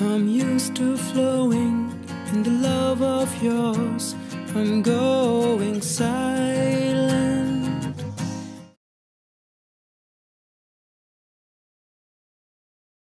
I'm used to flowing in the love of yours. I'm going south.